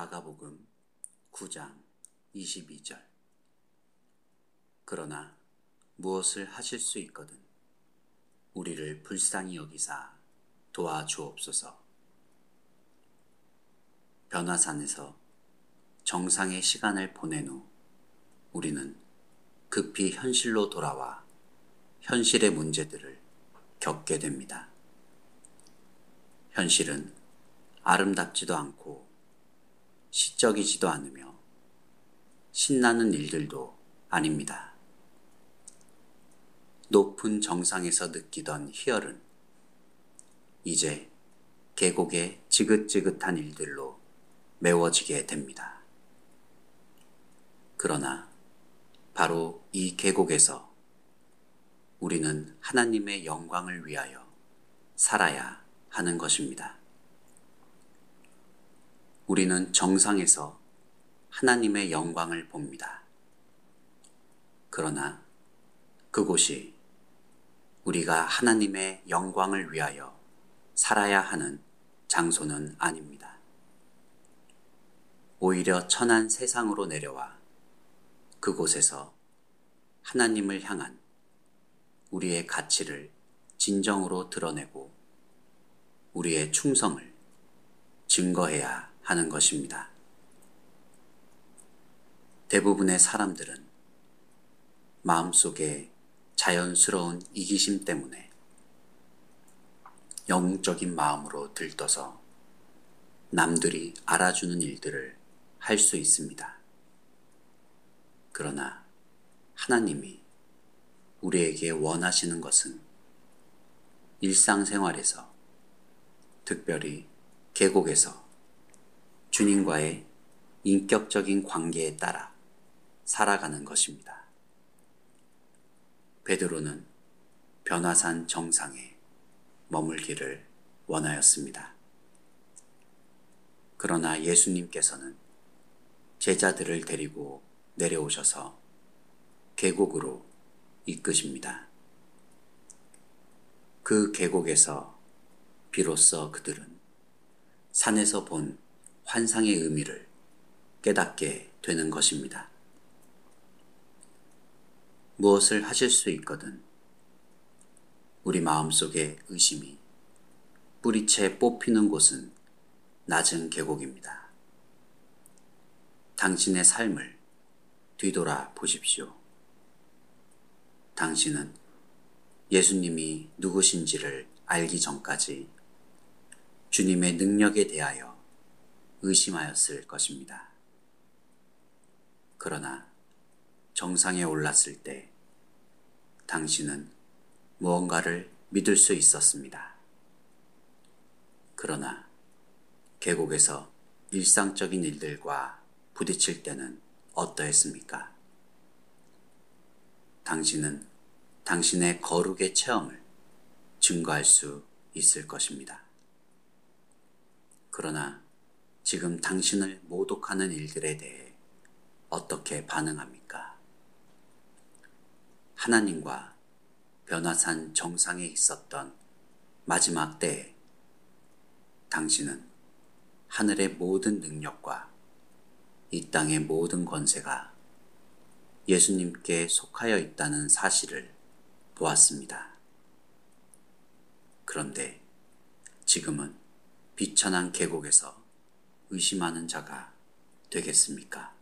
마가복음 9장 22절 그러나 무엇을 하실 수 있거든 우리를 불쌍히 여기사 도와주옵소서 변화산에서 정상의 시간을 보낸 후 우리는 급히 현실로 돌아와 현실의 문제들을 겪게 됩니다. 현실은 아름답지도 않고 시적이지도 않으며 신나는 일들도 아닙니다. 높은 정상에서 느끼던 희열은 이제 계곡의 지긋지긋한 일들로 메워지게 됩니다. 그러나 바로 이 계곡에서 우리는 하나님의 영광을 위하여 살아야 하는 것입니다. 우리는 정상에서 하나님의 영광을 봅니다. 그러나 그곳이 우리가 하나님의 영광을 위하여 살아야 하는 장소는 아닙니다. 오히려 천한 세상으로 내려와 그곳에서 하나님을 향한 우리의 가치를 진정으로 드러내고 우리의 충성을 증거해야 하는 것입니다. 대부분의 사람들은 마음속에 자연스러운 이기심 때문에 영적인 마음으로 들떠서 남들이 알아주는 일들을 할 수 있습니다. 그러나 하나님이 우리에게 원하시는 것은 일상생활에서 특별히 계곡에서 주님과의 인격적인 관계에 따라 살아가는 것입니다. 베드로는 변화산 정상에 머물기를 원하였습니다. 그러나 예수님께서는 제자들을 데리고 내려오셔서 계곡으로 이끄십니다. 그 계곡에서 비로소 그들은 산에서 본 환상의 의미를 깨닫게 되는 것입니다. 무엇을 하실 수 있거든 우리 마음속의 의심이 뿌리채 뽑히는 곳은 낮은 계곡입니다. 당신의 삶을 뒤돌아 보십시오. 당신은 예수님이 누구신지를 알기 전까지 주님의 능력에 대하여 의심하였을 것입니다. 그러나 정상에 올랐을 때 당신은 무언가를 믿을 수 있었습니다. 그러나 계곡에서 일상적인 일들과 부딪힐 때는 어떠했습니까? 당신은 당신의 거룩의 체험을 증거할 수 있을 것입니다. 그러나 지금 당신을 모독하는 일들에 대해 어떻게 반응합니까? 하나님과 변화산 정상에 있었던 마지막 때에 당신은 하늘의 모든 능력과 이 땅의 모든 권세가 예수님께 속하여 있다는 사실을 보았습니다. 그런데 지금은 비천한 계곡에서 의심하는 자가 되겠습니까?